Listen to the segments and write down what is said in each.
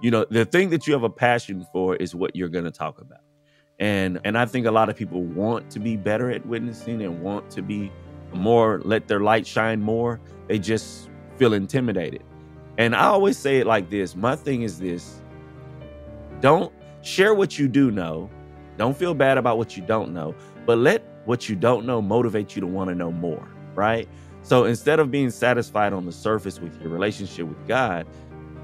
you know, the thing that you have a passion for is what you're going to talk about. And and I think a lot of people want to be better at witnessing and want to be more let their light shine more. They just feel intimidated. And I always say it like this. My thing is this. Don't share what you do know. Don't feel bad about what you don't know, but let what you don't know motivate you to want to know more, right? So instead of being satisfied on the surface with your relationship with God,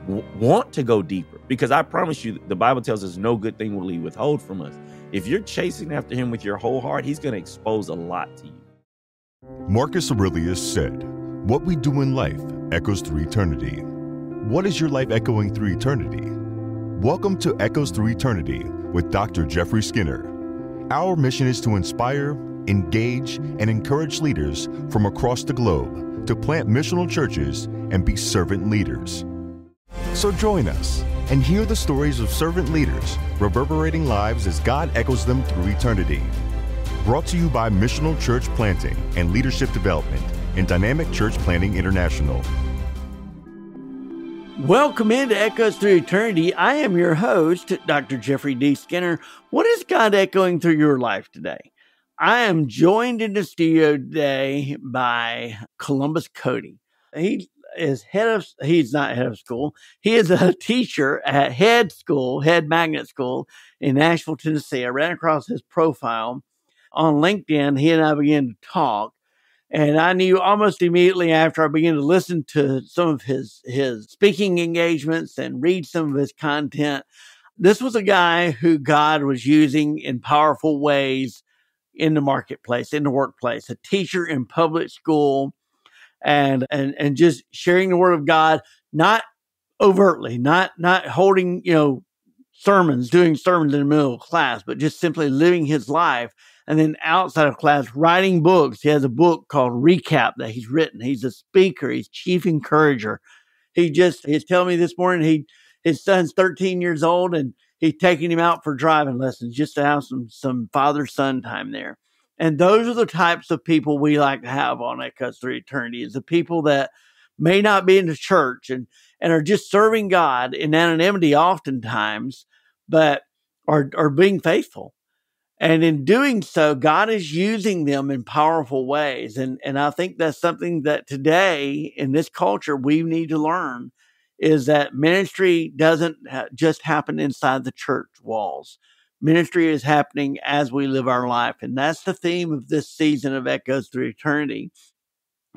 want to go deeper because I promise you, the Bible tells us no good thing will He withhold from us. If you're chasing after Him with your whole heart, He's going to expose a lot to you. Marcus Aurelius said, What we do in life echoes through eternity. What is your life echoing through eternity? Welcome to Echoes Through Eternity with Dr. Jeffrey Skinner. Our mission is to inspire, engage, and encourage leaders from across the globe to plant missional churches and be servant leaders. So join us and hear the stories of servant leaders reverberating lives as God echoes them through eternity. Brought to you by Missional Church Planting and Leadership Development and Dynamic Church Planting International. Welcome into Echoes Through Eternity. I am your host, Dr. Jeffrey D. Skinner. What is God echoing through your life today? I am joined in the studio today by Columbus Cody. He is head of, he's not head of school. He is a teacher at Head School, Head Magnet School in Nashville, Tennessee. I ran across his profile on LinkedIn. He and I began to talk. And I knew almost immediately after I began to listen to some of his, his speaking engagements and read some of his content. This was a guy who God was using in powerful ways in the marketplace, in the workplace, a teacher in public school and, and, and just sharing the word of God, not overtly, not, not holding, you know, sermons, doing sermons in the middle of class, but just simply living his life and then outside of class, writing books. He has a book called Recap that he's written. He's a speaker. He's chief encourager. He just, he's telling me this morning, he, his son's 13 years old and he's taking him out for driving lessons just to have some, some father son time there. And those are the types of people we like to have on Echoes Through Eternity is the people that may not be in the church and, and are just serving God in anonymity oftentimes, but are, are being faithful and in doing so, God is using them in powerful ways. And, and I think that's something that today in this culture we need to learn is that ministry doesn't ha- just happen inside the church walls. Ministry is happening as we live our life. And that's the theme of this season of Echoes Through Eternity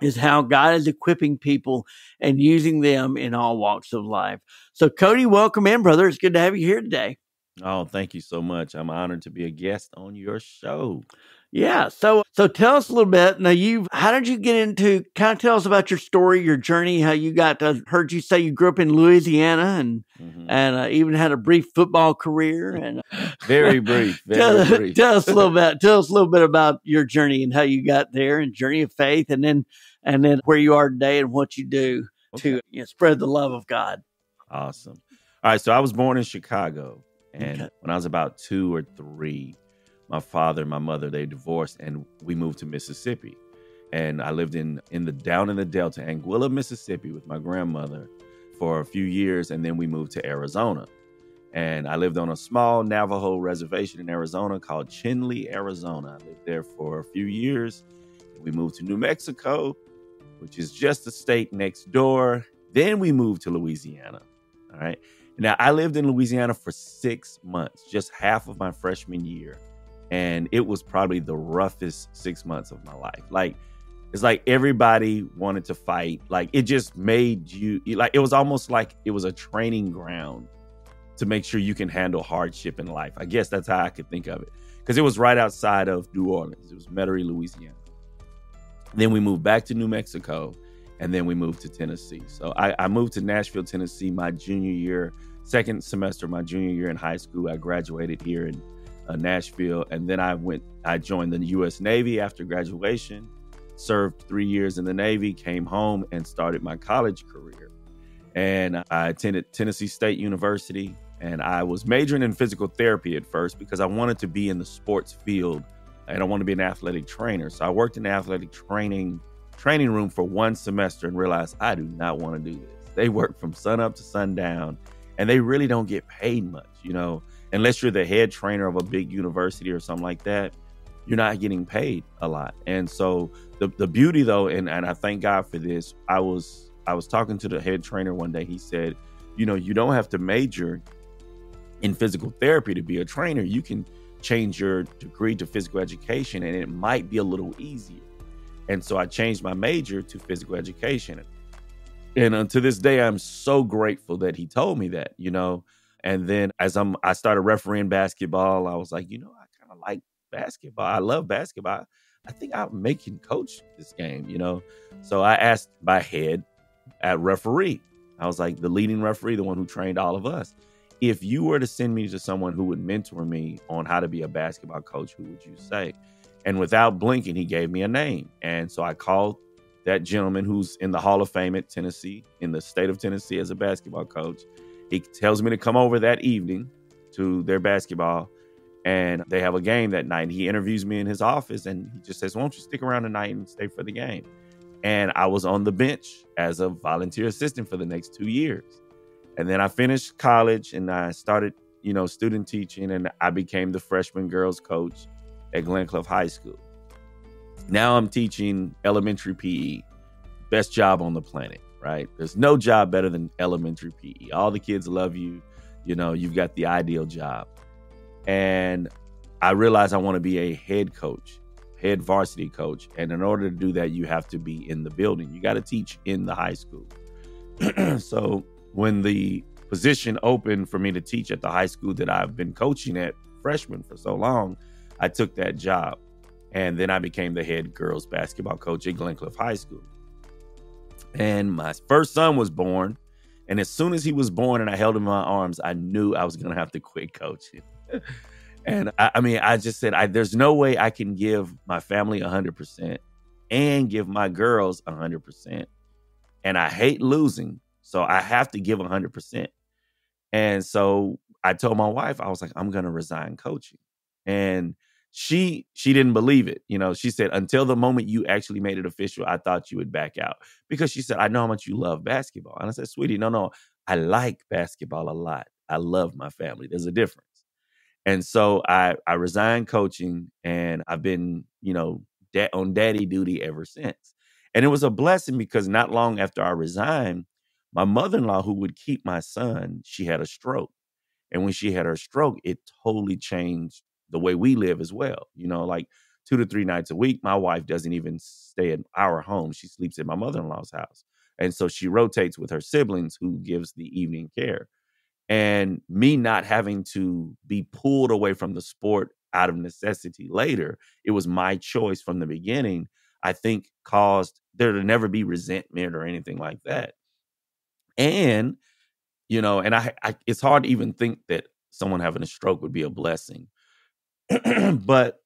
is how God is equipping people and using them in all walks of life. So Cody, welcome in, brother. It's good to have you here today. Oh, thank you so much. I'm honored to be a guest on your show. Yeah. So so tell us a little bit. Now you how did you get into kind of tell us about your story, your journey, how you got to heard you say you grew up in Louisiana and mm-hmm. and uh, even had a brief football career and very brief. Very tell, brief. tell us a little bit tell us a little bit about your journey and how you got there and journey of faith and then and then where you are today and what you do okay. to you know, spread the love of God. Awesome. All right, so I was born in Chicago and okay. when I was about two or three, my father and my mother they divorced, and we moved to Mississippi. And I lived in in the down in the Delta, Anguilla, Mississippi, with my grandmother for a few years, and then we moved to Arizona. And I lived on a small Navajo reservation in Arizona called Chinle, Arizona. I lived there for a few years. We moved to New Mexico, which is just a state next door. Then we moved to Louisiana. All right. Now, I lived in Louisiana for six months, just half of my freshman year. And it was probably the roughest six months of my life. Like, it's like everybody wanted to fight. Like, it just made you, like, it was almost like it was a training ground to make sure you can handle hardship in life. I guess that's how I could think of it. Because it was right outside of New Orleans, it was Metairie, Louisiana. Then we moved back to New Mexico and then we moved to Tennessee. So I, I, moved to Nashville, Tennessee my junior year second semester my junior year in high school. I graduated here in uh, Nashville, and then I went. I joined the U.S. Navy after graduation. Served three years in the Navy, came home, and started my college career. And I attended Tennessee State University, and I was majoring in physical therapy at first because I wanted to be in the sports field, and I wanted to be an athletic trainer. So I worked in the athletic training training room for one semester and realized I do not want to do this. They work from sun up to sundown and they really don't get paid much, you know, unless you're the head trainer of a big university or something like that. You're not getting paid a lot. And so the, the beauty though, and, and I thank God for this, I was I was talking to the head trainer one day. He said, you know, you don't have to major in physical therapy to be a trainer. You can change your degree to physical education and it might be a little easier. And so I changed my major to physical education. And uh, to this day, I'm so grateful that he told me that, you know. And then as I'm, I started refereeing basketball. I was like, you know, I kind of like basketball. I love basketball. I think I'm making coach this game, you know. So I asked my head at referee. I was like the leading referee, the one who trained all of us. If you were to send me to someone who would mentor me on how to be a basketball coach, who would you say? And without blinking, he gave me a name. And so I called that gentleman who's in the Hall of Fame at Tennessee, in the state of Tennessee as a basketball coach. He tells me to come over that evening to their basketball and they have a game that night. And he interviews me in his office and he just says, Why don't you stick around tonight and stay for the game? And I was on the bench as a volunteer assistant for the next two years. And then I finished college and I started, you know, student teaching and I became the freshman girls coach at Glencliff High School. Now I'm teaching elementary PE. Best job on the planet, right? There's no job better than elementary PE. All the kids love you. You know, you've got the ideal job. And I realized I want to be a head coach, head varsity coach. And in order to do that, you have to be in the building. You got to teach in the high school. so when the position opened for me to teach at the high school that I've been coaching at freshman for so long, I took that job. And then I became the head girls basketball coach at Glencliff High School. And my first son was born. And as soon as he was born and I held him in my arms, I knew I was going to have to quit coaching. and I, I, mean, I just said, I, there's no way I can give my family 100% and give my girls 100%. And I hate losing. So I have to give 100%. And so I told my wife, I was like, I'm going to resign coaching. And she she didn't believe it you know? She said until the moment you actually made it official i thought you would back out. Because she said i know how much you love basketball. And i said sweetie no no i like basketball a lot. I love my family. There's a difference. And so i i resigned coaching and i've been you know da- on daddy duty ever since. And it was a blessing because not long after i resigned my mother-in-law who would keep my son she had a stroke. And when she had her stroke it totally changed the way we live as well. You know, like two to three nights a week, my wife doesn't even stay at our home. She sleeps at my mother in law's house. And so she rotates with her siblings who gives the evening care. And me not having to be pulled away from the sport out of necessity later, it was my choice from the beginning, I think caused there to never be resentment or anything like that. And, you know, and I, I it's hard to even think that someone having a stroke would be a blessing but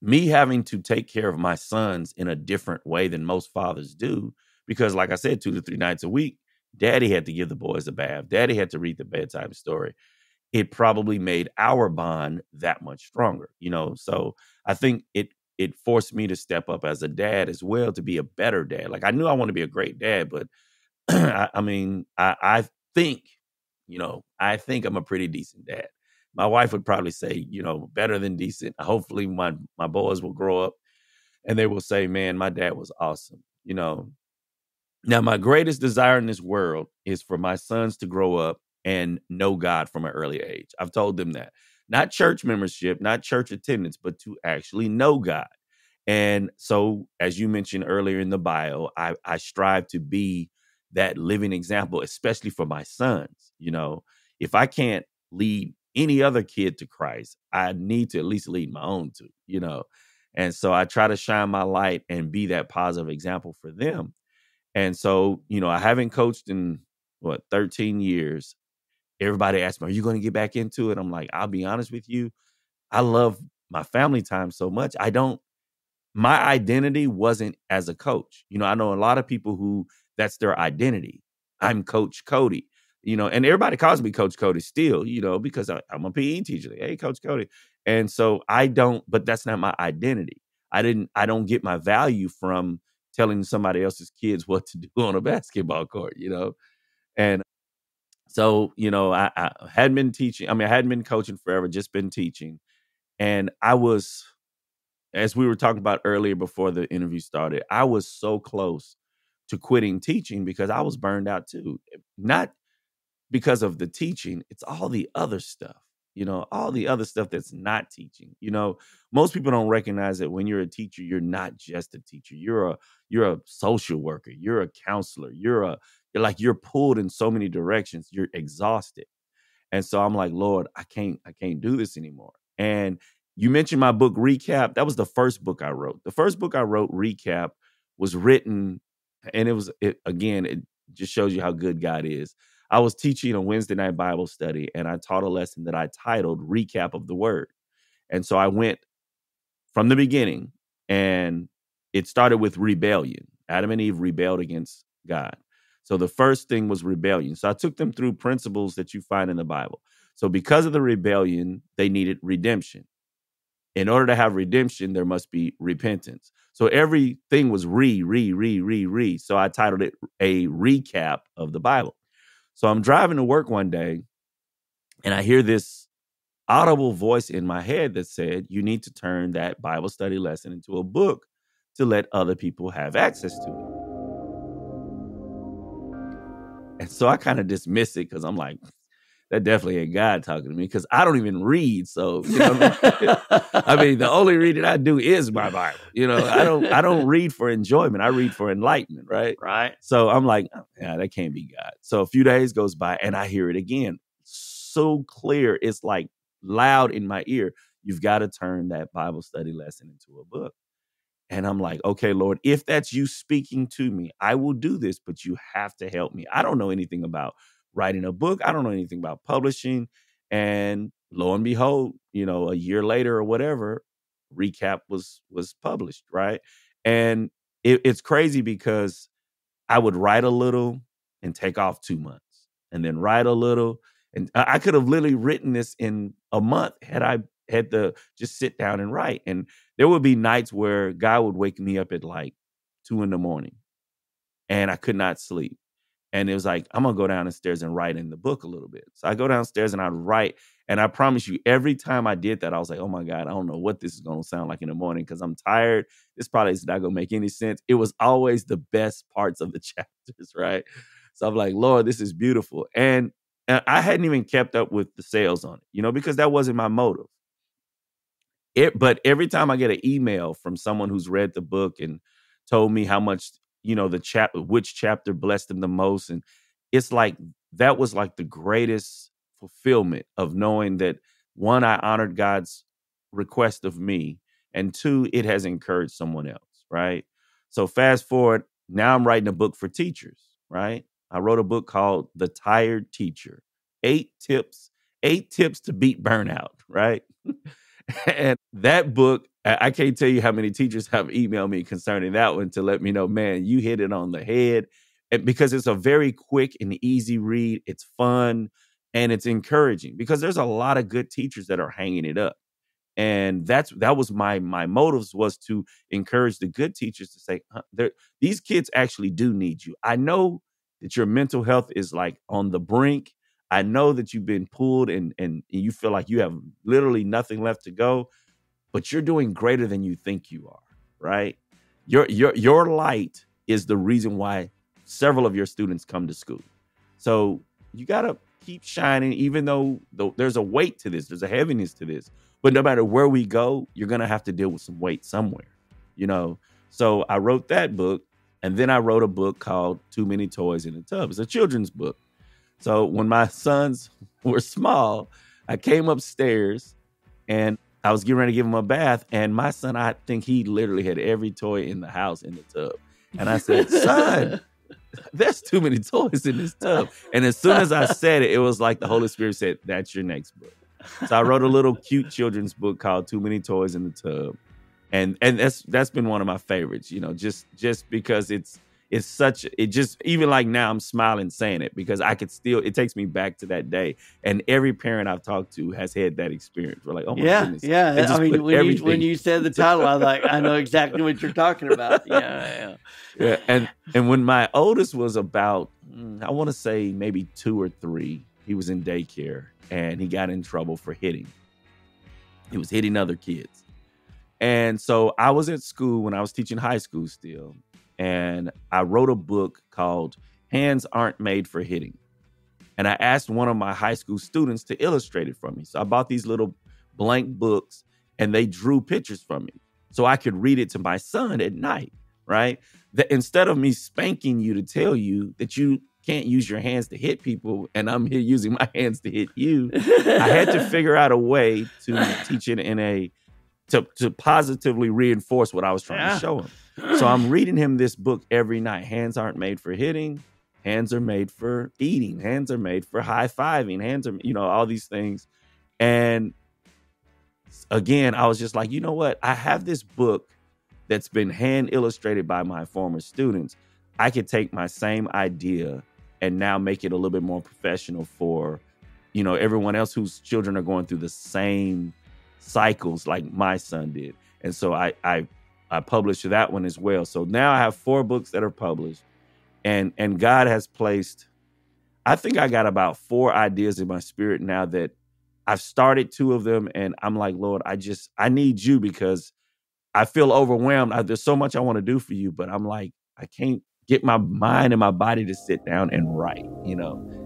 me having to take care of my sons in a different way than most fathers do, because like I said, two to three nights a week, daddy had to give the boys a bath, daddy had to read the bedtime story. It probably made our bond that much stronger, you know. So I think it it forced me to step up as a dad as well to be a better dad. Like I knew I want to be a great dad, but I, I mean, I, I think, you know, I think I'm a pretty decent dad my wife would probably say, you know, better than decent. Hopefully, my my boys will grow up and they will say, "Man, my dad was awesome." You know. Now, my greatest desire in this world is for my sons to grow up and know God from an early age. I've told them that. Not church membership, not church attendance, but to actually know God. And so, as you mentioned earlier in the bio, I, I strive to be that living example, especially for my sons. You know, if I can't lead any other kid to Christ, I need to at least lead my own to, you know. And so I try to shine my light and be that positive example for them. And so, you know, I haven't coached in what 13 years. Everybody asks me, Are you going to get back into it? I'm like, I'll be honest with you. I love my family time so much. I don't, my identity wasn't as a coach. You know, I know a lot of people who that's their identity. I'm Coach Cody you know, and everybody calls me Coach Cody still, you know, because I, am a PE teacher. Like, hey, Coach Cody. And so I don't, but that's not my identity. I didn't, I don't get my value from telling somebody else's kids what to do on a basketball court, you know? And So, you know, I, I hadn't been teaching. I mean, I hadn't been coaching forever, just been teaching. And I was, as we were talking about earlier before the interview started, I was so close to quitting teaching because I was burned out too. Not because of the teaching, it's all the other stuff you know all the other stuff that's not teaching you know? Most people don't recognize that when you're a teacher you're not just a teacher you're a you're a social worker you're a counselor you're a you're like you're pulled in so many directions you're exhausted. And so i'm like lord i can't i can't do this anymore. And you mentioned my book recap that was the first book i wrote. The first book i wrote recap was written and it was it, again it just shows you how good god is I was teaching a Wednesday night Bible study and I taught a lesson that I titled Recap of the Word. And so I went from the beginning and it started with rebellion. Adam and Eve rebelled against God. So the first thing was rebellion. So I took them through principles that you find in the Bible. So because of the rebellion, they needed redemption. In order to have redemption, there must be repentance. So everything was re, re, re, re, re. So I titled it a recap of the Bible. So I'm driving to work one day and I hear this audible voice in my head that said, You need to turn that Bible study lesson into a book to let other people have access to it. And so I kind of dismiss it because I'm like, that definitely ain't God talking to me because I don't even read. So you know, I mean, the only reading I do is my Bible. You know, I don't I don't read for enjoyment. I read for enlightenment. Right. Right. So I'm like, oh, yeah, that can't be God. So a few days goes by and I hear it again, so clear. It's like loud in my ear. You've got to turn that Bible study lesson into a book. And I'm like, okay, Lord, if that's you speaking to me, I will do this, but you have to help me. I don't know anything about writing a book. I don't know anything about publishing. And lo and behold, you know, a year later or whatever, recap was was published, right? And it, it's crazy because I would write a little and take off two months, and then write a little, and I could have literally written this in a month had I had to just sit down and write. And there would be nights where God would wake me up at like two in the morning, and I could not sleep. And it was like, I'm gonna go downstairs and write in the book a little bit. So I go downstairs and I write. And I promise you, every time I did that, I was like, oh my God, I don't know what this is gonna sound like in the morning because I'm tired. This probably is not gonna make any sense. It was always the best parts of the chapters, right? So I'm like, Lord, this is beautiful. And, and I hadn't even kept up with the sales on it, you know, because that wasn't my motive. It, but every time I get an email from someone who's read the book and told me how much you know the chap which chapter blessed him the most and it's like that was like the greatest fulfillment of knowing that one i honored god's request of me and two it has encouraged someone else right? So fast forward now i'm writing a book for teachers right? I wrote a book called the tired teacher eight tips eight tips to beat burnout right? And that book I can't tell you how many teachers have emailed me concerning that one to let me know, man, you hit it on the head. And because it's a very quick and easy read, it's fun and it's encouraging because there's a lot of good teachers that are hanging it up. And that's that was my my motives was to encourage the good teachers to say, huh, these kids actually do need you. I know that your mental health is like on the brink. I know that you've been pulled and and, and you feel like you have literally nothing left to go but you're doing greater than you think you are, right? Your your your light is the reason why several of your students come to school. So you got to keep shining, even though there's a weight to this, there's a heaviness to this. But no matter where we go, you're gonna have to deal with some weight somewhere, you know. So I wrote that book, and then I wrote a book called Too Many Toys in the Tub. It's a children's book. So when my sons were small, I came upstairs and I was getting ready to give him a bath, and my son, I think he literally had every toy in the house in the tub. And I said, Son, there's too many toys in this tub. And as soon as I said it, it was like the Holy Spirit said, That's your next book. So I wrote a little cute children's book called Too Many Toys in the Tub. And and that's that's been one of my favorites, you know, just just because it's it's such it just even like now I'm smiling saying it because I could still it takes me back to that day. And every parent I've talked to has had that experience. We're like, oh my yeah, goodness. yeah. I mean, when you, when you said the title, I was like, I know exactly what you're talking about. Yeah, yeah. yeah and and when my oldest was about, mm, I want to say maybe two or three, he was in daycare and he got in trouble for hitting. He was hitting other kids. And so I was at school when I was teaching high school still, and I wrote a book called Hands Aren't Made for Hitting. And I asked one of my high school students to illustrate it for me. So I bought these little blank books and they drew pictures for me so I could read it to my son at night, right? That instead of me spanking you to tell you that you can't use your hands to hit people and I'm here using my hands to hit you, I had to figure out a way to teach it in a to to positively reinforce what I was trying yeah. to show him. So I'm reading him this book every night. Hands aren't made for hitting. Hands are made for eating. Hands are made for high fiving. Hands are, you know, all these things. And again, I was just like, you know what? I have this book that's been hand illustrated by my former students. I could take my same idea and now make it a little bit more professional for, you know, everyone else whose children are going through the same cycles like my son did. And so I I I published that one as well. So now I have four books that are published. And and God has placed I think I got about four ideas in my spirit now that I've started two of them and I'm like, Lord, I just I need you because I feel overwhelmed. I, there's so much I want to do for you, but I'm like, I can't get my mind and my body to sit down and write, you know.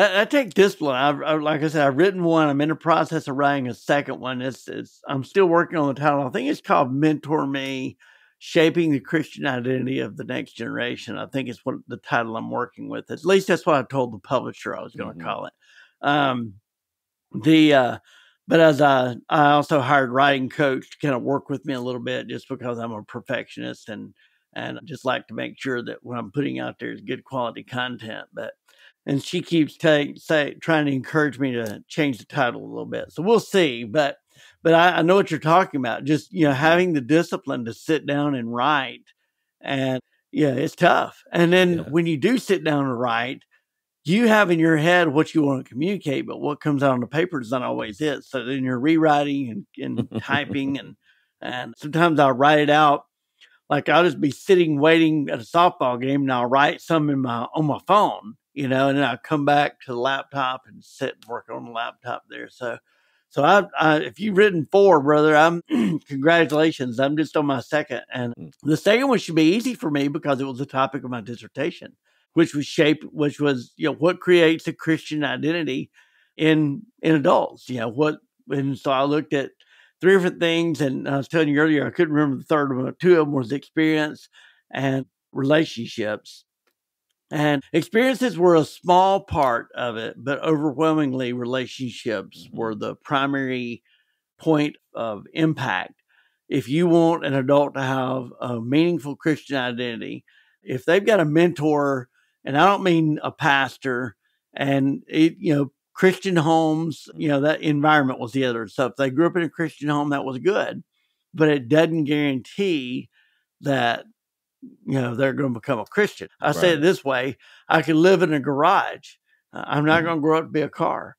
That, that takes discipline. I've, I, like I said, I've written one. I'm in the process of writing a second one. It's, it's I'm still working on the title. I think it's called "Mentor Me: Shaping the Christian Identity of the Next Generation." I think it's what the title I'm working with. At least that's what I told the publisher I was going to mm-hmm. call it. Um, the uh, but as I I also hired writing coach to kind of work with me a little bit, just because I'm a perfectionist and and I just like to make sure that what I'm putting out there is good quality content. But and she keeps t- say trying to encourage me to change the title a little bit. So we'll see. But but I, I know what you're talking about. Just you know, having the discipline to sit down and write, and yeah, it's tough. And then yeah. when you do sit down and write, you have in your head what you want to communicate, but what comes out on the paper is not always it. So then you're rewriting and, and typing, and and sometimes I'll write it out. Like I'll just be sitting waiting at a softball game, and I'll write some in my on my phone you know, and then I come back to the laptop and sit and work on the laptop there. So, so I, I if you've written four, brother, I'm congratulations. I'm just on my second, and mm. the second one should be easy for me because it was the topic of my dissertation, which was shaped, which was you know what creates a Christian identity in in adults. You know what, and so I looked at three different things, and I was telling you earlier I couldn't remember the third one. Two of them was experience and relationships and experiences were a small part of it, but overwhelmingly relationships mm-hmm. were the primary point of impact. If you want an adult to have a meaningful Christian identity, if they've got a mentor, and I don't mean a pastor, and it, you know, Christian homes, you know, that environment was the other. So if they grew up in a Christian home, that was good, but it doesn't guarantee that you know they're going to become a Christian. I right. say it this way: I can live in a garage. Uh, I'm not mm-hmm. going to grow up to be a car.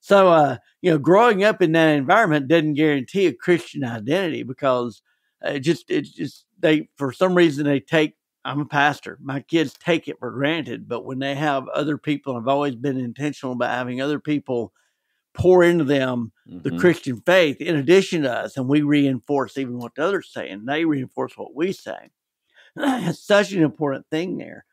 So, uh, you know, growing up in that environment doesn't guarantee a Christian identity because it just, it just, they, for some reason, they take, I'm a pastor. My kids take it for granted. But when they have other people, I've always been intentional about having other people pour into them mm-hmm. the Christian faith in addition to us. And we reinforce even what the others say, and they reinforce what we say. it's such an important thing there.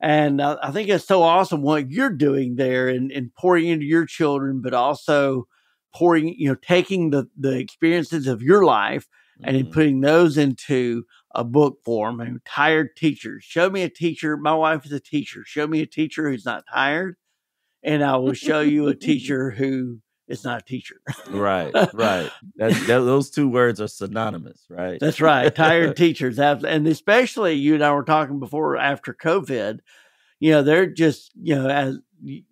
And I, I, think it's so awesome what you're doing there and, and pouring into your children, but also pouring, you know, taking the, the experiences of your life and mm-hmm. putting those into a book form. And tired teachers. Show me a teacher. My wife is a teacher. Show me a teacher who's not tired, and I will show you a teacher who it's not a teacher. right, right. That, that, those two words are synonymous, right? That's right. Tired teachers have, and especially you and I were talking before after COVID. You know, they're just you know as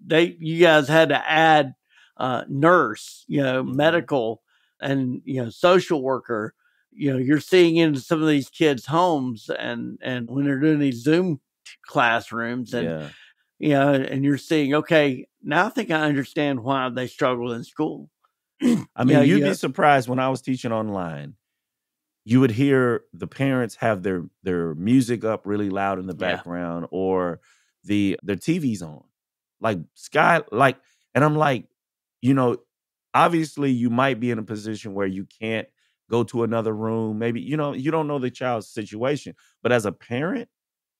they you guys had to add uh, nurse, you know, mm-hmm. medical, and you know social worker. you know, you're seeing into some of these kids' homes and and when they're doing these Zoom classrooms and yeah. you know, and you're seeing, okay, now I think I understand why they struggle in school. I mean, you'd be surprised when I was teaching online. You would hear the parents have their their music up really loud in the background, yeah. or the their TVs on, like sky, like, and I'm like, you know, obviously you might be in a position where you can't go to another room. Maybe you know you don't know the child's situation, but as a parent,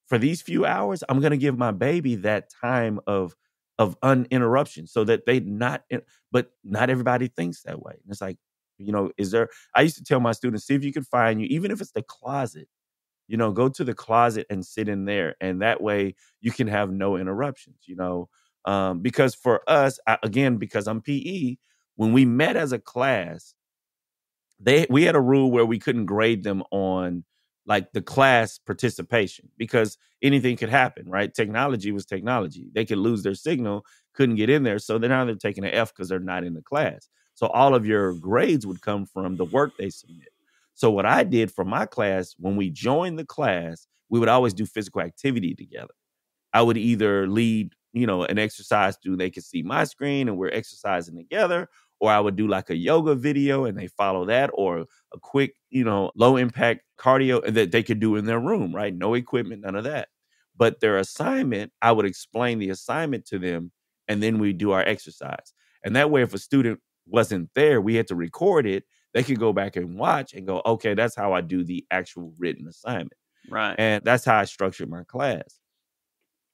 for these few hours, I'm going to give my baby that time of of uninterruption so that they not but not everybody thinks that way. And it's like you know is there i used to tell my students see if you can find you even if it's the closet you know go to the closet and sit in there and that way you can have no interruptions you know? Um, because for us I, again because i'm pe when we met as a class they we had a rule where we couldn't grade them on like the class participation because anything could happen, right? Technology was technology. They could lose their signal, couldn't get in there. So then now they're taking an F because they're not in the class. So all of your grades would come from the work they submit. So what I did for my class, when we joined the class, we would always do physical activity together. I would either lead, you know, an exercise through they could see my screen and we're exercising together, or I would do like a yoga video and they follow that, or a quick, you know, low impact cardio that they could do in their room, right? No equipment, none of that. But their assignment, I would explain the assignment to them and then we do our exercise. And that way, if a student wasn't there, we had to record it. They could go back and watch and go, okay, that's how I do the actual written assignment. Right. And that's how I structured my class.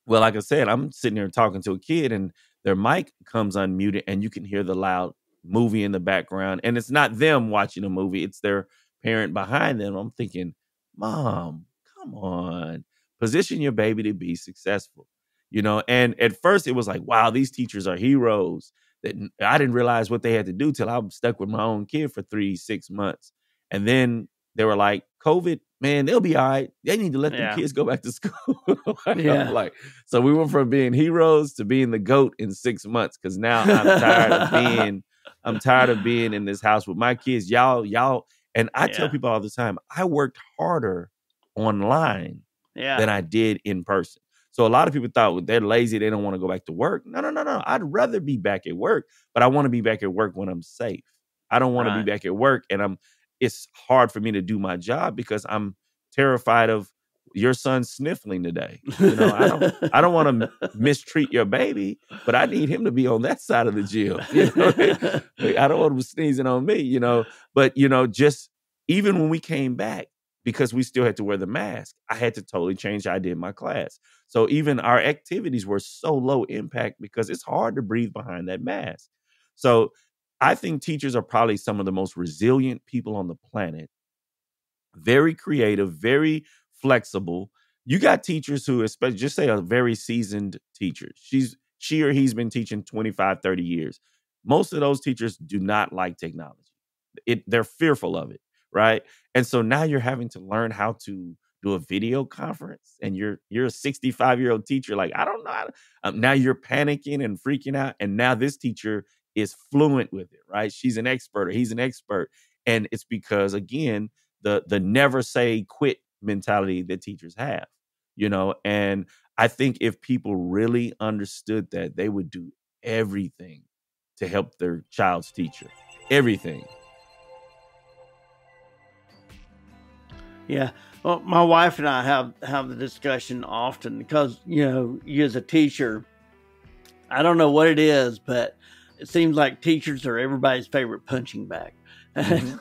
Well, like I said, I'm sitting here talking to a kid and their mic comes unmuted and you can hear the loud movie in the background and it's not them watching a movie it's their parent behind them i'm thinking mom come on position your baby to be successful you know and at first it was like wow these teachers are heroes that i didn't realize what they had to do till i was stuck with my own kid for three six months and then they were like covid man they'll be all right they need to let yeah. the kids go back to school yeah. like so we went from being heroes to being the goat in six months because now i'm tired of being I'm tired of being in this house with my kids. Y'all, y'all, and I yeah. tell people all the time, I worked harder online yeah. than I did in person. So a lot of people thought they're lazy, they don't want to go back to work. No, no, no, no. I'd rather be back at work, but I want to be back at work when I'm safe. I don't want right. to be back at work and I'm it's hard for me to do my job because I'm terrified of your son's sniffling today. You know, I don't I don't want to mistreat your baby, but I need him to be on that side of the gym. You know? I don't want him sneezing on me, you know. But you know, just even when we came back, because we still had to wear the mask, I had to totally change how I did my class. So even our activities were so low impact because it's hard to breathe behind that mask. So I think teachers are probably some of the most resilient people on the planet. Very creative, very flexible. You got teachers who, especially just say a very seasoned teacher. She's she or he's been teaching 25, 30 years. Most of those teachers do not like technology. It they're fearful of it, right? And so now you're having to learn how to do a video conference and you're you're a 65 year old teacher like i don't know to, um, now you're panicking and freaking out and now this teacher is fluent with it right she's an expert or he's an expert and it's because again the the never say quit mentality that teachers have, you know. And I think if people really understood that, they would do everything to help their child's teacher. Everything. Yeah. Well, my wife and I have have the discussion often because you know, you as a teacher, I don't know what it is, but it seems like teachers are everybody's favorite punching bag. Mm-hmm.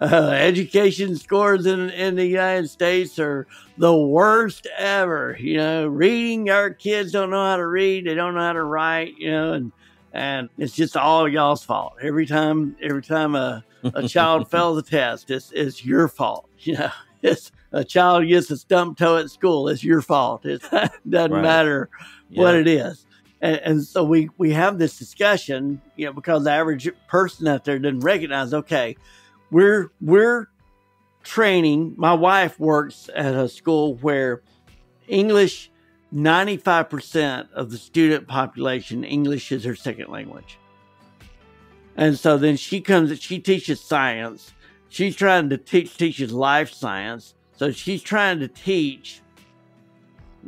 Uh, education scores in, in the United States are the worst ever. You know, reading, our kids don't know how to read, they don't know how to write, you know, and and it's just all y'all's fault. Every time, every time a, a child fails a test, it's, it's your fault. You know, it's a child gets a stump toe at school, it's your fault. It doesn't right. matter yeah. what it is. And, and, so we, we have this discussion, you know, because the average person out there doesn't recognize, okay, we're we're training. My wife works at a school where English 95% of the student population English is her second language. And so then she comes she teaches science she's trying to teach teaches life science. So she's trying to teach,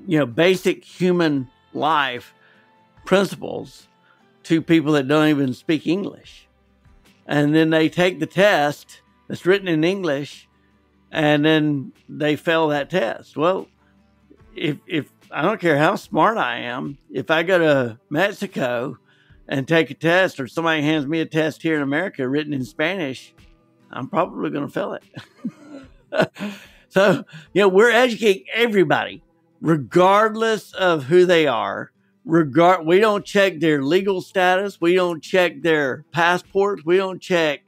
you know, basic human life principles to people that don't even speak English. And then they take the test that's written in English and then they fail that test. Well, if if I don't care how smart I am, if I go to Mexico and take a test or somebody hands me a test here in America written in Spanish, I'm probably going to fail it. so, you know, we're educating everybody regardless of who they are. Regard we don't check their legal status, we don't check their passports, we don't check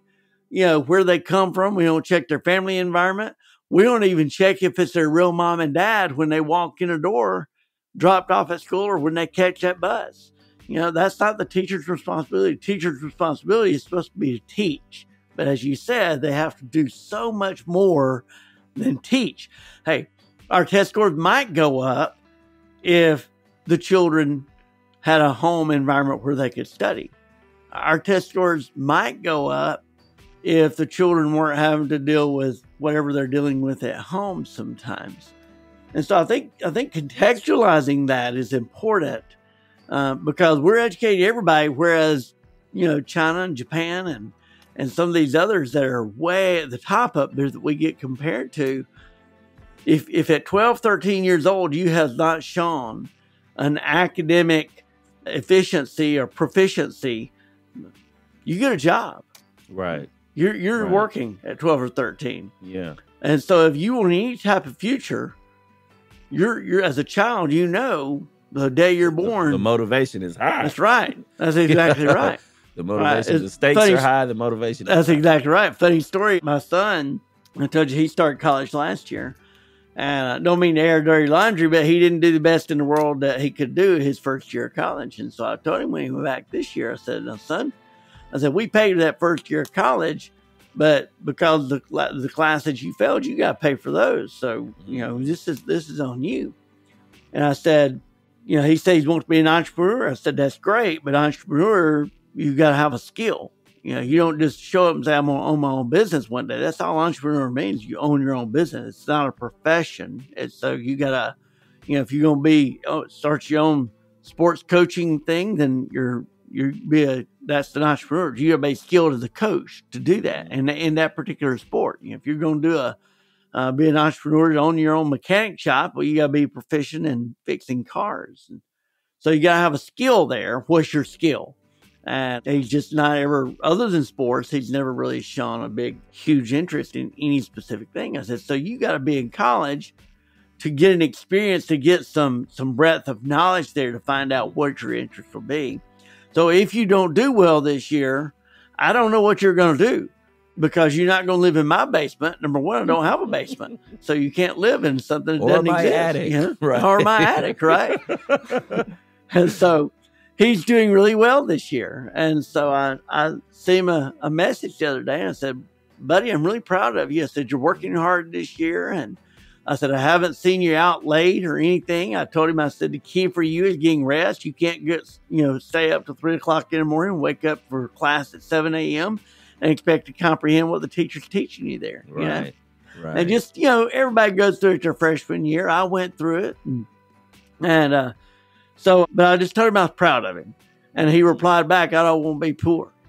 you know, where they come from. We don't check their family environment. We don't even check if it's their real mom and dad when they walk in the door, dropped off at school, or when they catch that bus. You know, that's not the teacher's responsibility. The teacher's responsibility is supposed to be to teach. But as you said, they have to do so much more than teach. Hey, our test scores might go up if the children had a home environment where they could study. Our test scores might go up if the children weren't having to deal with whatever they're dealing with at home sometimes. And so I think I think contextualizing that is important uh, because we're educating everybody, whereas you know China and Japan and and some of these others that are way at the top up there that we get compared to. If if at 12, 13 years old you have not shown an academic efficiency or proficiency, you get a job. Right. You're you're right. working at 12 or 13. Yeah. And so if you want any type of future, you're you're as a child, you know the day you're born. The, the motivation is high. That's right. That's exactly right. the motivation, right. the stakes funny, are high, the motivation That's high. exactly right. Funny story. My son, I told you he started college last year. And I don't mean to air dirty laundry, but he didn't do the best in the world that he could do his first year of college. And so I told him when he went back this year, I said, now, son, I said, we paid that first year of college, but because the the classes you failed, you got to pay for those. So you know this is this is on you. And I said, you know, he says he wants to be an entrepreneur. I said that's great, but entrepreneur, you got to have a skill. You know, you don't just show up and say I'm gonna own my own business one day. That's all entrepreneur means. You own your own business. It's not a profession. It's so you gotta, you know, if you're gonna be oh, start your own sports coaching thing, then you're you be a that's an entrepreneur. You got to be skilled as a coach to do that, and in, in that particular sport. You know, if you're going to do a uh, be an entrepreneur, own your own mechanic shop, well, you got to be proficient in fixing cars. And so you got to have a skill there. What's your skill? And he's just not ever, other than sports, he's never really shown a big, huge interest in any specific thing. I said, so you got to be in college to get an experience, to get some some breadth of knowledge there to find out what your interest will be. So if you don't do well this year, I don't know what you're going to do because you're not going to live in my basement. Number one, I don't have a basement, so you can't live in something that or doesn't my exist. Attic, you know? right. Or my attic, right? and so he's doing really well this year. And so I, I sent him a, a message the other day and I said, buddy, I'm really proud of you. I said, you're working hard this year and I said, I haven't seen you out late or anything. I told him, I said, the key for you is getting rest. You can't get, you know, stay up to three o'clock in the morning, wake up for class at 7 a.m. and expect to comprehend what the teacher's teaching you there. Right. You know? Right. And just, you know, everybody goes through it their freshman year. I went through it. And, and uh, so, but I just told him I was proud of him. And he replied back, I don't want to be poor.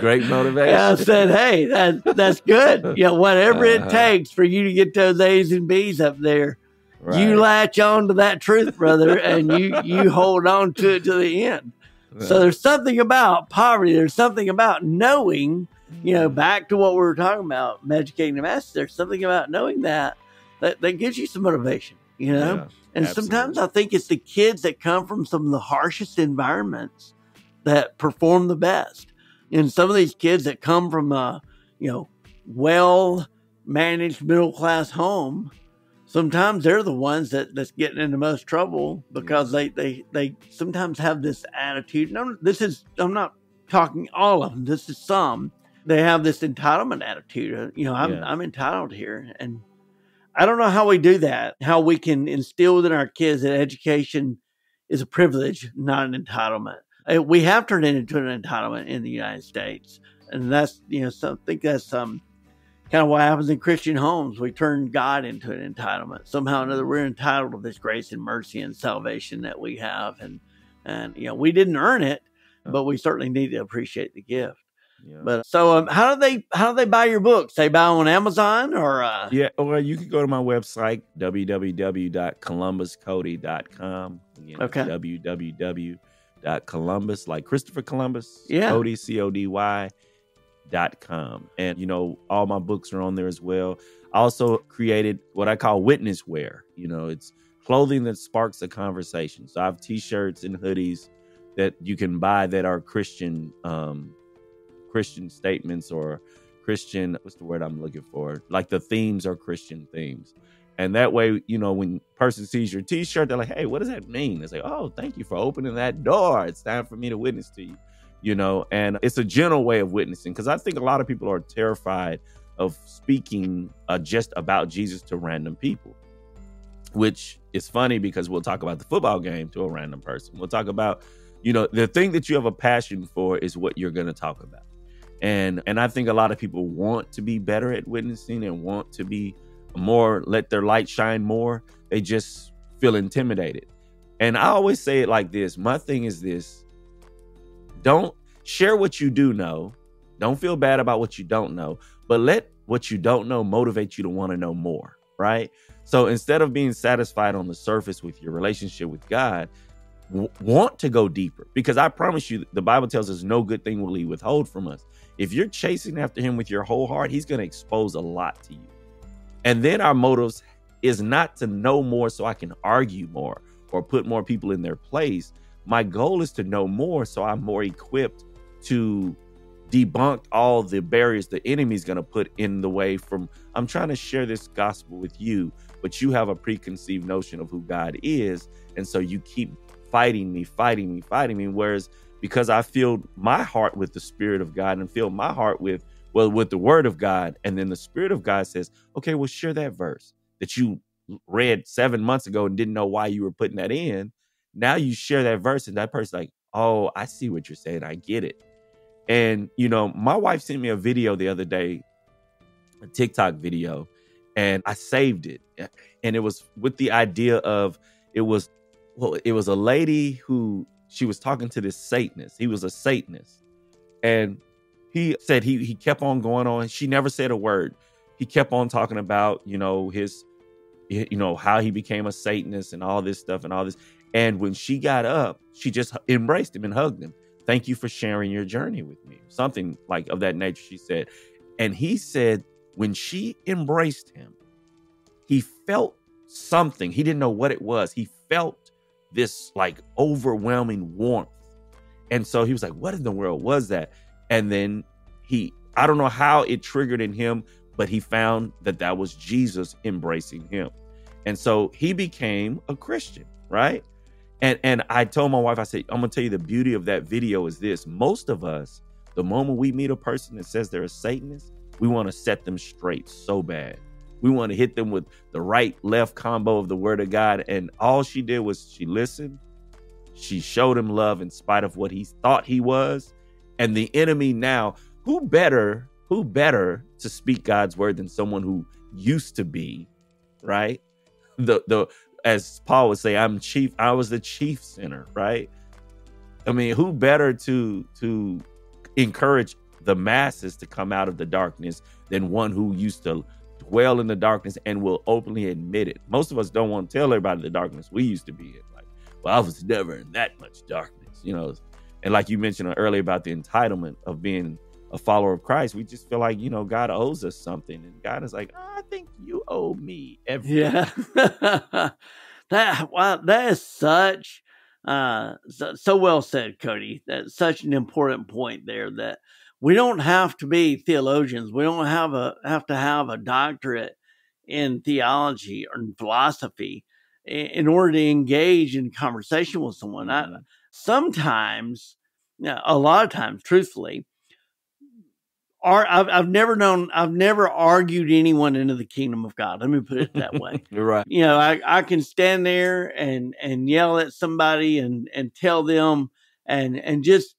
Great motivation. I said, "Hey, that that's good. You know, whatever uh-huh. it takes for you to get those A's and B's up there, right. you latch on to that truth, brother, and you you hold on to it to the end." So there's something about poverty. There's something about knowing, you know, back to what we were talking about, educating the masses. There's something about knowing that that, that gives you some motivation, you know. Yeah, and absolutely. sometimes I think it's the kids that come from some of the harshest environments that perform the best. And some of these kids that come from a, you know, well managed middle class home, sometimes they're the ones that, that's getting in the most trouble because they, they, they sometimes have this attitude. No, this is, I'm not talking all of them, this is some. They have this entitlement attitude. Uh, you know, I'm, yeah. I'm entitled here. And I don't know how we do that, how we can instill within our kids that education is a privilege, not an entitlement. We have turned it into an entitlement in the United States. and that's you know, so I think that's um kind of what happens in Christian homes. We turn God into an entitlement. Somehow or another, we're entitled to this grace and mercy and salvation that we have, and and you know, we didn't earn it, but we certainly need to appreciate the gift. Yeah. But so, um, how do they how do they buy your books? They buy on Amazon or uh... yeah, or you can go to my website www.columbuscody.com. Again, okay, www.columbus like Christopher Columbus. Yeah, Cody C O D Y dot com, and you know all my books are on there as well. I also created what I call witness wear. You know, it's clothing that sparks a conversation. So I have T-shirts and hoodies that you can buy that are Christian um, Christian statements or Christian what's the word I'm looking for? Like the themes are Christian themes. And that way, you know, when person sees your t-shirt, they're like, hey, what does that mean? It's like, oh, thank you for opening that door. It's time for me to witness to you. You know, and it's a general way of witnessing because I think a lot of people are terrified of speaking uh, just about Jesus to random people, which is funny because we'll talk about the football game to a random person. We'll talk about, you know, the thing that you have a passion for is what you're going to talk about and and i think a lot of people want to be better at witnessing and want to be more let their light shine more. They just feel intimidated. And i always say it like this my thing is this don't share what you do know. Don't feel bad about what you don't know but let what you don't know motivate you to want to know more right? So instead of being satisfied on the surface with your relationship with god w- want to go deeper. Because i promise you the bible tells us no good thing will he withhold from us if you're chasing after him with your whole heart, he's going to expose a lot to you. And then our motives is not to know more so I can argue more or put more people in their place. My goal is to know more so I'm more equipped to debunk all the barriers the enemy's going to put in the way from I'm trying to share this gospel with you, but you have a preconceived notion of who God is. And so you keep fighting me, fighting me, fighting me. Whereas because I filled my heart with the Spirit of God and filled my heart with, well, with the Word of God. And then the Spirit of God says, okay, well, share that verse that you read seven months ago and didn't know why you were putting that in. Now you share that verse, and that person's like, oh, I see what you're saying. I get it. And, you know, my wife sent me a video the other day, a TikTok video, and I saved it. And it was with the idea of it was, well, it was a lady who she was talking to this Satanist. He was a Satanist. And he said he he kept on going on. She never said a word. He kept on talking about, you know, his you know, how he became a Satanist and all this stuff and all this. And when she got up, she just embraced him and hugged him. Thank you for sharing your journey with me. Something like of that nature, she said. And he said, when she embraced him, he felt something. He didn't know what it was. He felt this like overwhelming warmth. And so he was like, What in the world was that? And then he, I don't know how it triggered in him, but he found that that was Jesus embracing him. And so he became a Christian, right? And and I told my wife, I said, I'm gonna tell you the beauty of that video is this. Most of us, the moment we meet a person that says they're a Satanist, we want to set them straight so bad. We want to hit them with the right left combo of the word of God. And all she did was she listened. She showed him love in spite of what he thought he was. And the enemy now, who better, who better to speak God's word than someone who used to be, right? The the as Paul would say, I'm chief, I was the chief sinner, right? I mean, who better to to encourage the masses to come out of the darkness than one who used to dwell in the darkness and will openly admit it. Most of us don't want to tell everybody the darkness we used to be in. Like, well, I was never in that much darkness, you know. And like you mentioned earlier about the entitlement of being a follower of Christ, we just feel like, you know, God owes us something. And God is like, I think you owe me everything. Yeah. that wow, that is such uh so, so well said, Cody. That's such an important point there that we don't have to be theologians. We don't have a have to have a doctorate in theology or in philosophy in order to engage in conversation with someone. I, mm-hmm. sometimes, a lot of times, truthfully, are I've, I've never known I've never argued anyone into the kingdom of God. Let me put it that way. You're right. You know, I, I can stand there and and yell at somebody and and tell them and and just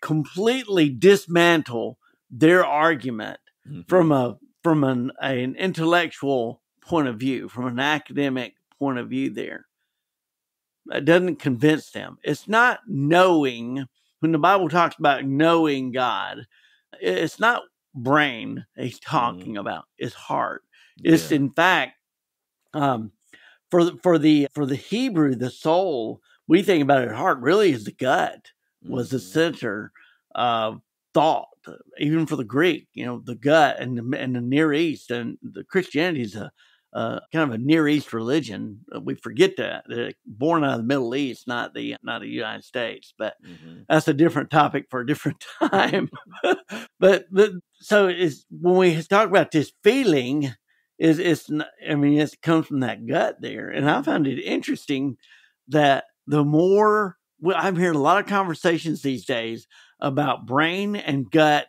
completely dismantle their argument Mhm. from a from an an intellectual point of view, from an academic point of view there. It doesn't convince them. It's not knowing when the Bible talks about knowing God, it's not brain he's talking about, it's heart. It's Yeah. in fact um for the for the for the Hebrew, the soul, we think about it heart really is the gut was the Mhm. center of thought, even for the Greek, you know, the gut and the, and the Near East and the Christianity is a, uh, kind of a Near East religion. Uh, We forget that they're born out of the Middle East, not the not the United States, but Mhm. that's a different topic for a different time. but, but so it's when we talk about this feeling, is it's I mean it comes from that gut there, and I found it interesting that the more well, I'm hearing a lot of conversations these days about brain and gut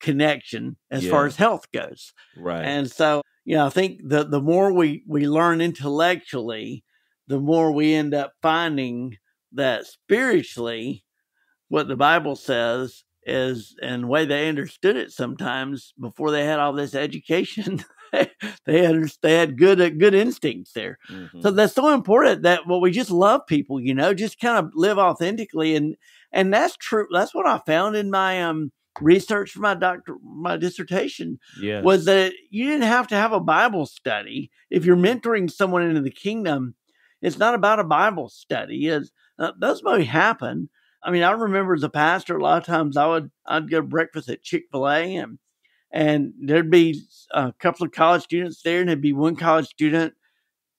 connection as far as health goes. Right. And so, you know, I think the the more we we learn intellectually, the more we end up finding that spiritually, what the Bible says is, and the way they understood it sometimes before they had all this education, they had they had good uh, good instincts there. Mhm. So that's so important that well, we just love people, you know, just kind of live authentically, and and that's true. That's what I found in my um research for my doctor my dissertation yeah. was that you didn't have to have a Bible study if you're mentoring someone into the kingdom. It's not about a Bible study. It's, uh, those may happen. I mean, I remember as a pastor, a lot of times I would I'd go to breakfast at Chick Fil A and and there'd be a couple of college students there, and there'd be one college student,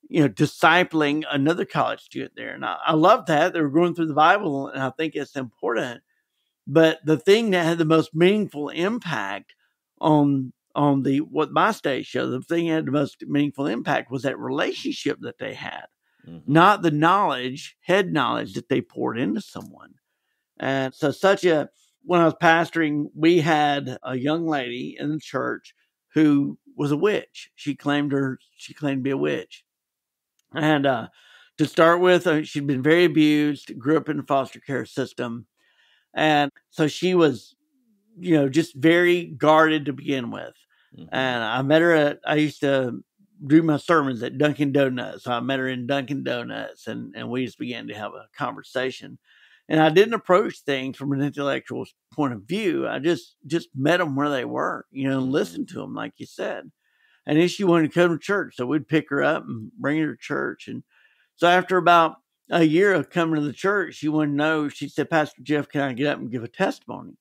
you know, discipling another college student there, and I, I love that they were going through the Bible, and I think it's important. But the thing that had the most meaningful impact on on the what my study showed, the thing that had the most meaningful impact was that relationship that they had, Mhm. not the knowledge, head knowledge that they poured into someone. And so, such a when I was pastoring, we had a young lady in the church who was a witch. She claimed her she claimed to be a witch, and uh, to start with, uh, she'd been very abused, grew up in the foster care system, and so she was, you know, just very guarded to begin with. Mhm. And I met her at, I used to do my sermons at Dunkin' Donuts. So I met her in Dunkin' Donuts and, and we just began to have a conversation. And I didn't approach things from an intellectual point of view. I just, just met them where they were, you know, and Mhm. listened to them, like you said. And then she wanted to come to church. So we'd pick her up and bring her to church. And so after about a year of coming to the church, she wanted to know, she said, Pastor Jeff, can I get up and give a testimony?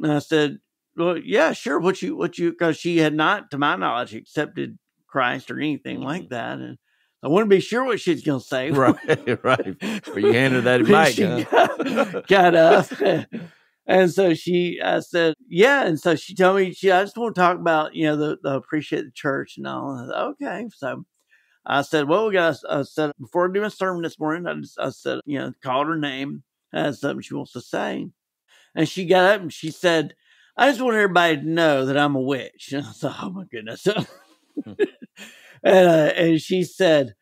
And I said, well, yeah, sure. What you, what you, because she had not, to my knowledge, accepted Christ or anything like Mhm. that. And I want to be sure what she's going to say. Right, right. Where you handed that mic, she huh? got, got up. And so she, I said, yeah. And so she told me, she, I just want to talk about, you know, the, the appreciate the church and all. I said, okay. So I said, well, we got, I said, before I do my sermon this morning, I just, I said, you know, called her name, has something she wants to say. And she got up and she said, I just want everybody to know that I'm a witch. And I said, oh my goodness. Hmm. And, uh, and she said,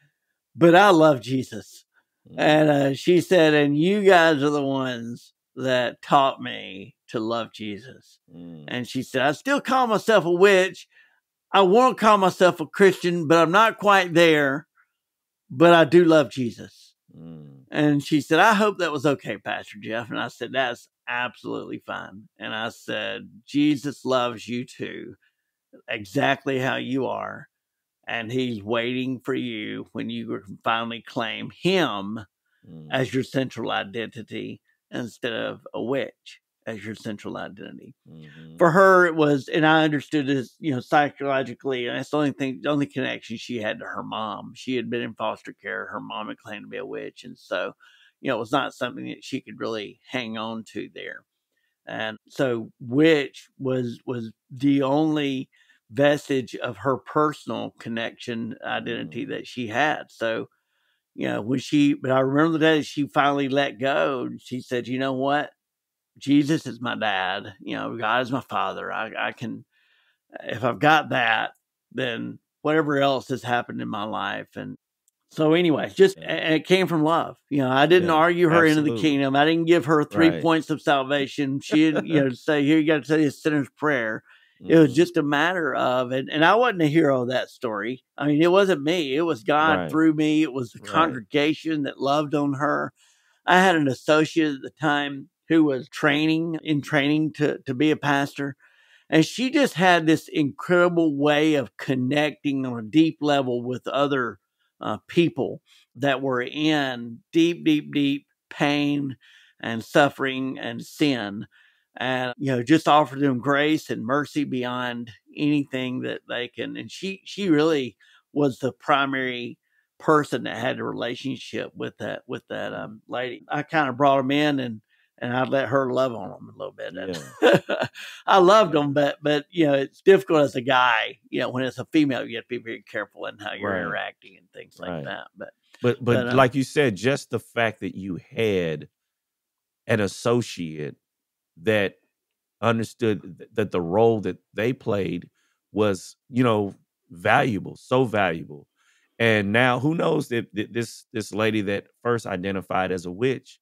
but I love Jesus. Mm-hmm. And uh, she said, and you guys are the ones that taught me to love Jesus. Mm. And she said, I still call myself a witch. I want to call myself a Christian, but I'm not quite there. But I do love Jesus. Mm. And she said, I hope that was okay, Pastor Jeff. And I said, That's absolutely fine. And I said, Jesus loves you too, exactly how you are. And he's waiting for you when you finally claim him Mm. as your central identity instead of a witch as your central identity. Mhm. For her, it was, and I understood this, you know, psychologically, and that's the only thing, the only connection she had to her mom. She had been in foster care. Her mom had claimed to be a witch. And so, you know, it was not something that she could really hang on to there. And so witch was, was the only vestige of her personal connection identity Mm. that she had. So, you know, when she, but I remember the day she finally let go. and She said, you know what? Jesus is my dad. You know, God is my father. I, I can, if I've got that, then whatever else has happened in my life. And So, anyway, just and it came from love. You know, I didn't Yeah, argue her into the kingdom. I didn't give her three Right. points of salvation. She didn't, you know, say here you got to say a sinner's prayer. It was Mhm. just a matter of it, and I wasn't a hero of that story. I mean, it wasn't me. It was God Right. through me. It was the Right. congregation that loved on her. I had an associate at the time who was training in training to to be a pastor, and she just had this incredible way of connecting on a deep level with other uh, people that were in deep, deep, deep pain and suffering and sin and you know just offer them grace and mercy beyond anything that they can and she she really was the primary person that had a relationship with that with that um lady i kind of brought them in and and i let her love on them a little bit And i loved them but but you know it's difficult as a guy you know when it's a female you have to be very careful in how you're Right. interacting and things like Right. that but But but, But, uh, like you said, just the fact that you had an associate that understood that the role that they played was, you know, valuable, so valuable. And now who knows that that this this lady that first identified as a witch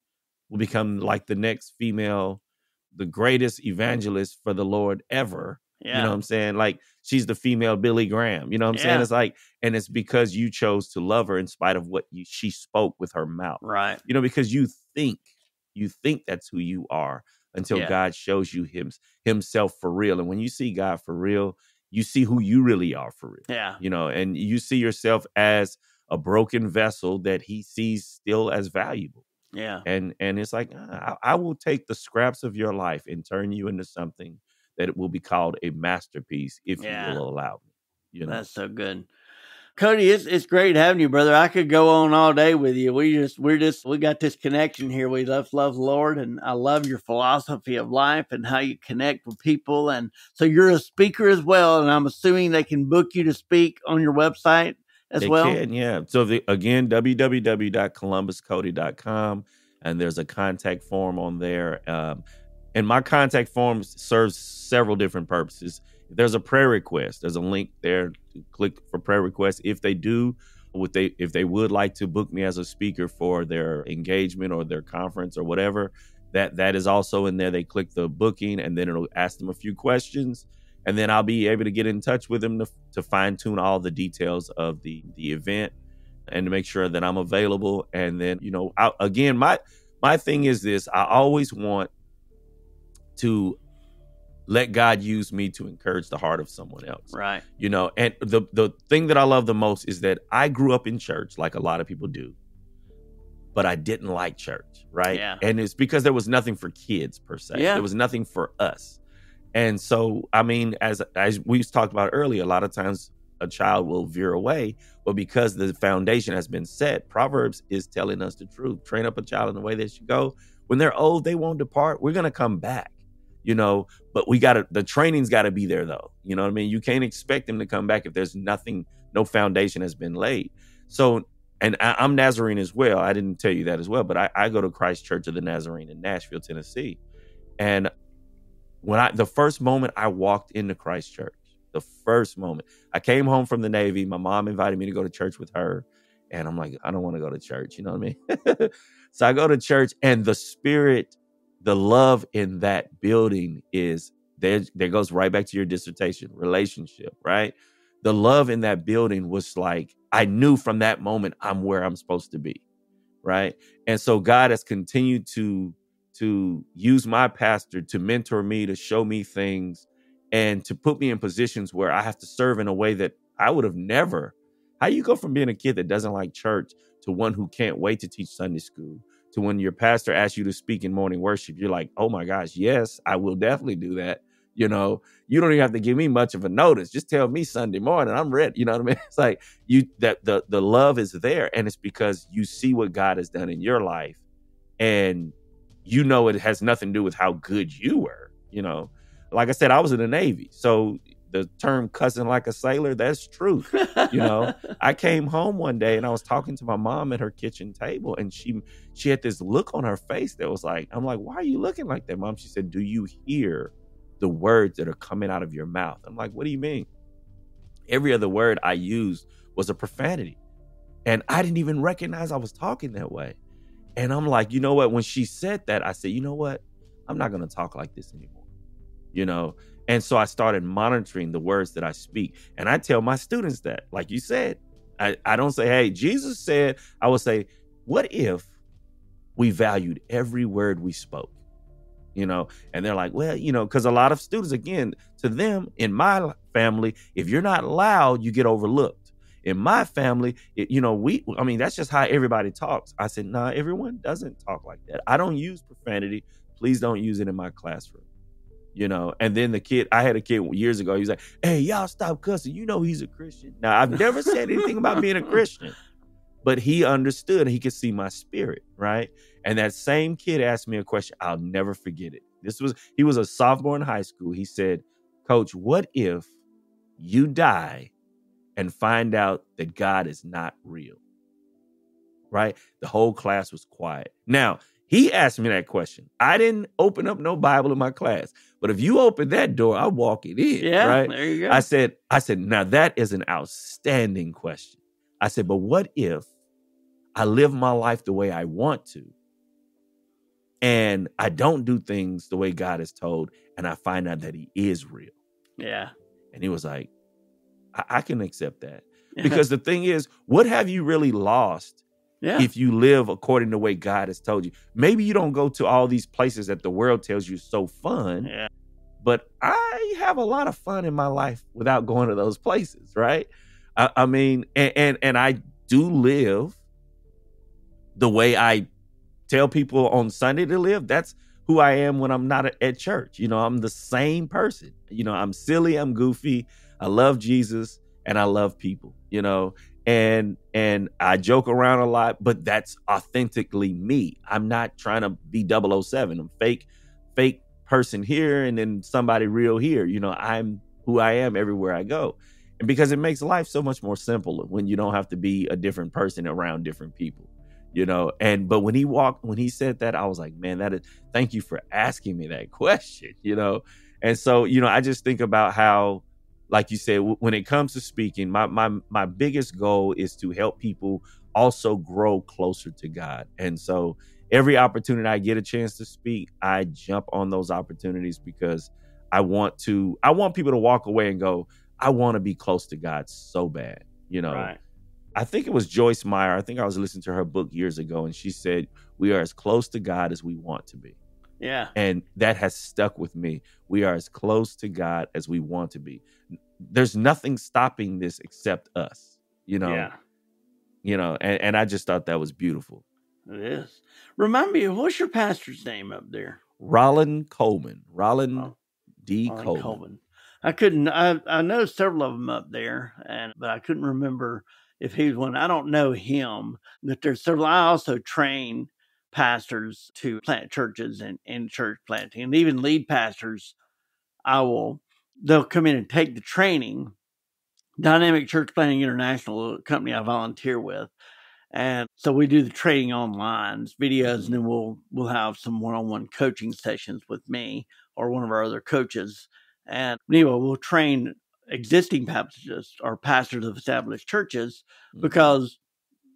will become like the next female, the greatest evangelist for the Lord ever. yeah You know what I'm saying? Like she's the female Billy Graham. You know what I'm saying? It's like, and it's because you chose to love her in spite of what you, she spoke with her mouth. right You know, because you think, you think that's who you are until Yeah. God shows you him, himself for real. And when you see God for real, you see who you really are for real. yeah You know, and you see yourself as a broken vessel that he sees still as valuable yeah and and it's like "Ah, I, I will take the scraps of your life and turn you into something that it will be called a masterpiece if Yeah. you will allow me you know That's so good. Cody, it's it's great having you, brother. I could go on all day with you. We just we're just we got this connection here. We love love the Lord and I love your philosophy of life and how you connect with people. And so you're a speaker as well, and I'm assuming they can book you to speak on your website as they well. can yeah so the, again www.columbuscody.com and there's a contact form on there um, and my contact form serves several different purposes there's a prayer request. There's a link there. Click for prayer requests. If they do would they if they would like to book me as a speaker for their engagement or their conference or whatever that that is also in there. They click the booking and then it'll ask them a few questions and then I'll be able to get in touch with them to, to fine tune all the details of the the event and to make sure that I'm available. And then you know, I, again, my my thing is this: I always want to let God use me to encourage the heart of someone else. Right. You know, and the the thing that I love the most is that I grew up in church, like a lot of people do, but I didn't like church, right? Yeah. And it's because there was nothing for kids per se. Yeah. There was nothing for us. And so, I mean, as as we talked about earlier, a lot of times a child will veer away, but because the foundation has been set, Proverbs is telling us the truth. Train up a child in the way they should go. When they're old, they won't depart. We're gonna come back, you know. But we gotta the training's gotta be there though. You know what I mean? You can't expect them to come back if there's nothing, no foundation has been laid. So and I, I'm Nazarene as well. I didn't tell you that as well, but I, I go to Christ Church of the Nazarene in Nashville, Tennessee. And when I the first moment I walked into Christ Church, the first moment I came home from the Navy, my mom invited me to go to church with her, and I'm like, I don't want to go to church. You know what I mean? so I go to church, and the spirit, the love in that building is there. There goes right back to your dissertation, relationship, right? The love in that building was like I knew from that moment I'm where I'm supposed to be, right? And so God has continued to to use my pastor to mentor me, to show me things, and to put me in positions where I have to serve in a way that I would have never. How you go from being a kid that doesn't like church to one who can't wait to teach Sunday school, to when your pastor asks you to speak in morning worship, you're like, oh my gosh, yes, I will definitely do that. You know, you don't even have to give me much of a notice. Just tell me Sunday morning, I'm ready. You know what I mean? It's like you that the the love is there, and it's because you see what God has done in your life, and you know it has nothing to do with how good you were. You know, like I said, I was in the Navy, so the term "cussing like a sailor" that's true. You know, I came home one day and I was talking to my mom at her kitchen table, and she she had this look on her face that was like, I'm like, why are you looking like that, mom? She said, Do you hear the words that are coming out of your mouth? I'm like, what do you mean? Every other word I used was a profanity. And I didn't even recognize I was talking that way. And I'm like, you know what? When she said that, I said, you know what? I'm not going to talk like this anymore. You know? And so I started monitoring the words that I speak. And I tell my students that, like you said, I, I don't say, hey, Jesus said, I will say, what if we valued every word we spoke? You know, and they're like, well, you know, because a lot of students, again, to them, in my family, if you're not loud, you get overlooked. In my family, it, you know, we, I mean, that's just how everybody talks. I said, nah, everyone doesn't talk like that. I don't use profanity. Please don't use it in my classroom you know. And then the kid, I had a kid years ago. He was like, "Hey, y'all stop cussing. You know he's a Christian." Now I've never said anything about being a Christian, but he understood. He could see my spirit, right? And that same kid asked me a question. I'll never forget it. This was he was a sophomore in high school. He said, "Coach, what if you die and find out that God is not real?" Right? The whole class was quiet. Now, he asked me that question. I didn't open up no Bible in my class. But if you open that door, I walk it in. Yeah, right. There you go. I said, I said, now that is an outstanding question. I said, but what if I live my life the way I want to, and I don't do things the way God has told, and I find out that He is real? Yeah. And he was like, I, I can accept that. Because the thing is, what have you really lost yeah. if you live according to the way God has told you. Maybe you don't go to all these places that the world tells you is so fun. Yeah. But I have a lot of fun in my life without going to those places, right? I, I mean, and, and and I do live the way I tell people on Sunday to live. That's who I am when I'm not at church. You know, I'm the same person. You know, I'm silly, I'm goofy, I love Jesus, and I love people, you know, and and I joke around a lot, but that's authentically me. I'm not trying to be 007. I'm fake, fake person here and then somebody real here. You know, I'm who I am everywhere I go. And because it makes life so much more simple when you don't have to be a different person around different people. You know, and but when he walked, when he said that, I was like, man, that is thank you for asking me that question, you know. And so, you know, I just think about how like you said, when it comes to speaking, my my my biggest goal is to help people also grow closer to God. And so every opportunity I get a chance to speak, I jump on those opportunities because I want to I want people to walk away and go, I want to be close to God so bad, you know. Right. I think it was Joyce Meyer. I think I was listening to her book years ago and she said, "We are as close to God as we want to be." Yeah. And that has stuck with me. We are as close to God as we want to be. There's nothing stopping this except us, you know. Yeah. You know, and, and I just thought that was beautiful. It is. Remind me, what's your pastor's name up there? Rollin Coleman. Rollin Oh, D. Ron Coleman. Coleman. I couldn't. I I know several of them up there, and but I couldn't remember if he was one. I don't know him. But there's several. I also train pastors to plant churches and in church planting, and even lead pastors. I will. They'll come in and take the training. Dynamic Church Planting International, a company I volunteer with, and so we do the training online, videos, and then we'll we'll have some one-on-one coaching sessions with me or one of our other coaches. And anyway, we'll train existing pastors or pastors of established churches Mhm. because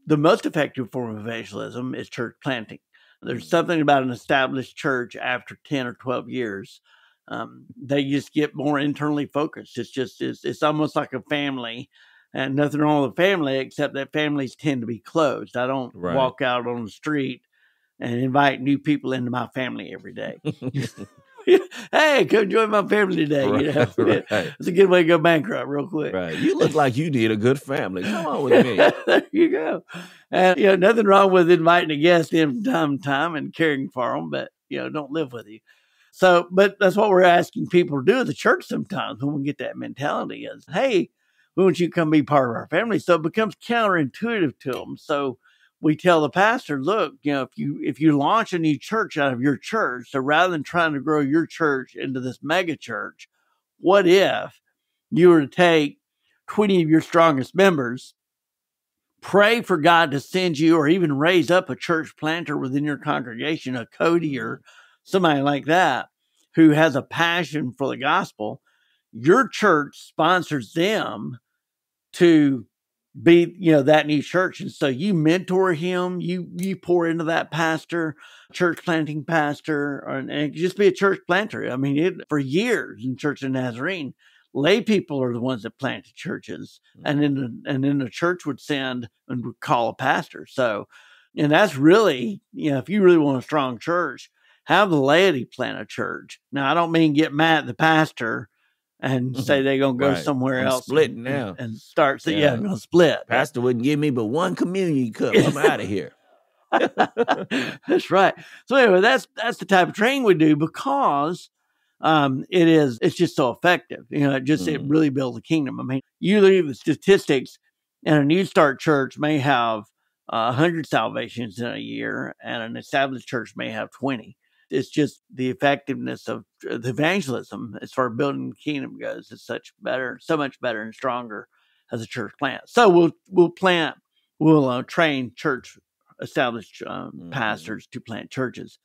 the most effective form of evangelism is church planting. There's Mhm. something about an established church after 10 or 12 years. Um, they just get more internally focused. It's just, it's, it's almost like a family and nothing wrong with family except that families tend to be closed. I don't Right. walk out on the street and invite new people into my family every day. hey, come join my family today. You know, right, right, it's a good way to go bankrupt real quick. right. You look like you need a good family. Come on with me. there you go. And you know, nothing wrong with inviting a guest in from time to time and caring for them, but you know, don't live with you. So, but that's what we're asking people to do at the church sometimes when we get that mentality is, hey, why don't you come be part of our family? So it becomes counterintuitive to them. So we tell the pastor, look, you know, if you if you launch a new church out of your church, so rather than trying to grow your church into this mega church, what if you were to take 20 of your strongest members, pray for God to send you or even raise up a church planter within your congregation, a Cody or mm-hmm. somebody like that who has a passion for the gospel. Your church sponsors them to be you know that new church. And so you mentor him you you pour into that pastor church planting pastor and, and just be a church planter. I mean it for years in church of nazarene lay people are the ones that planted churches mm-hmm. and then the, and then the church would send and would call a pastor. So and that's really you know if you really want a strong church have the laity plant a church. Now i don't mean get mad at the pastor and mm-hmm. say they're gonna go right. somewhere I'm else. Splitting now and, and start. So yeah, yeah I'm gonna split. Pastor wouldn't give me but one communion cup. I'm out of here. that's right. So anyway, that's that's the type of training we do because um, it is it's just so effective. You know, it just mm. it really builds a kingdom. I mean, you at the statistics, and a new start church may have uh, hundred salvations in a year, and an established church may have twenty it's just the effectiveness of the evangelism as far as building the kingdom goes is such better, so much better and stronger as a church plant. So we'll we'll plant, we'll uh, train church established um, mm-hmm. pastors to plant churches.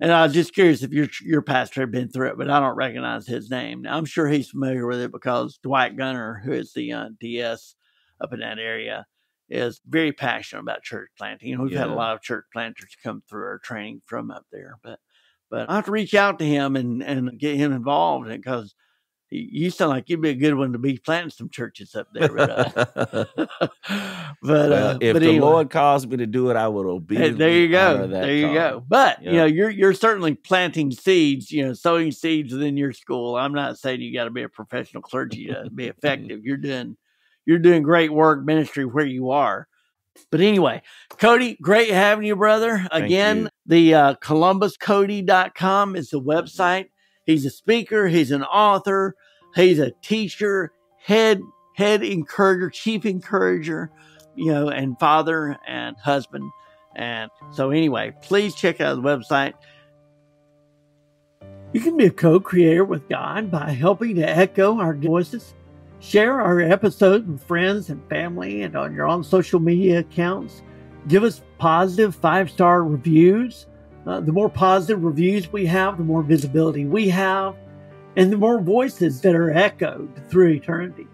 And I was just curious if your your pastor had been through it, but I don't recognize his name. Now, I'm sure he's familiar with it because Dwight Gunter, who is the uh, DS up in that area, is very passionate about church planting. You know, we've yeah. had a lot of church planters come through our training from up there, but but I have to reach out to him and, and get him involved because you sound like you'd be a good one to be planting some churches up there. But, uh, but uh, if but the Lord calls me to do it, I will obey. There you go. There you call. go. But yep. you know, you're you're certainly planting seeds. You know, sowing seeds within your school. I'm not saying you got to be a professional clergy to be effective. You're doing you're doing great work ministry where you are. But anyway, Cody, great having you, brother. Again, you. the uh, columbuscody.com is the website. He's a speaker, he's an author, he's a teacher, head head encourager, chief encourager, you know, and father and husband. And so anyway, please check out the website. You can be a co-creator with God by helping to echo our voices Share our episode with friends and family and on your own social media accounts. Give us positive five star reviews. Uh, the more positive reviews we have, the more visibility we have, and the more voices that are echoed through eternity.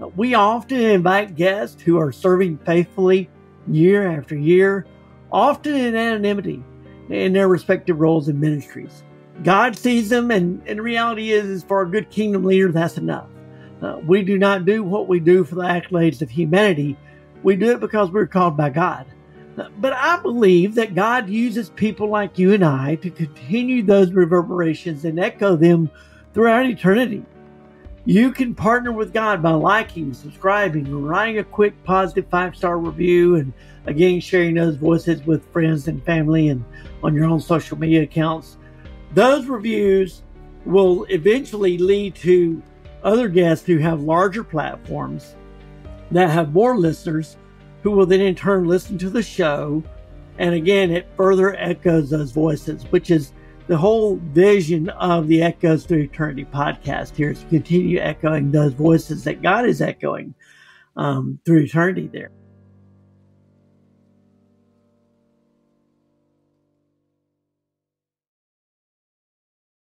Uh, we often invite guests who are serving faithfully year after year, often in anonymity in their respective roles and ministries. God sees them, and, and the reality is, is for a good kingdom leader, that's enough. Uh, we do not do what we do for the accolades of humanity. We do it because we're called by God. Uh, but I believe that God uses people like you and I to continue those reverberations and echo them throughout eternity. You can partner with God by liking, subscribing, writing a quick positive five star review, and again, sharing those voices with friends and family and on your own social media accounts. Those reviews will eventually lead to other guests who have larger platforms that have more listeners who will then in turn listen to the show. And again, it further echoes those voices, which is the whole vision of the Echoes Through Eternity podcast here is to continue echoing those voices that God is echoing um, through eternity there.